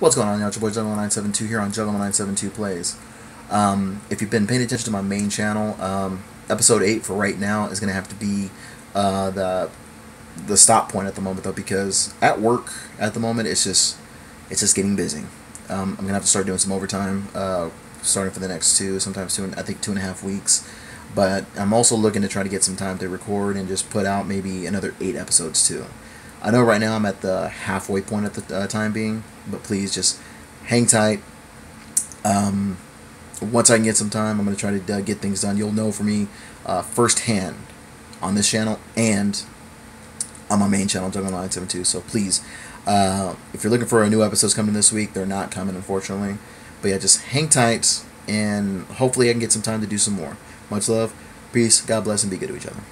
What's going on, y'all? It's your boy Juggalo972 here on Juggalo972 Plays. Um, if you've been paying attention to my main channel, um, episode 8 for right now is going to have to be uh, the the stop point at the moment, though, because at work at the moment, it's just it's just getting busy. Um, I'm going to have to start doing some overtime, uh, starting for the next two, sometimes two, I think two and a half weeks. But I'm also looking to try to get some time to record and just put out maybe another eight episodes, too. I know right now I'm at the halfway point at the uh, time being, but please just hang tight. Um, once I can get some time, I'm going to try to uh, get things done. You'll know for me uh, firsthand on this channel and on my main channel, Juggalo972. So please, uh, if you're looking for a new episodes coming this week, they're not coming, unfortunately. But yeah, just hang tight, and hopefully I can get some time to do some more. Much love, peace, God bless, and be good to each other.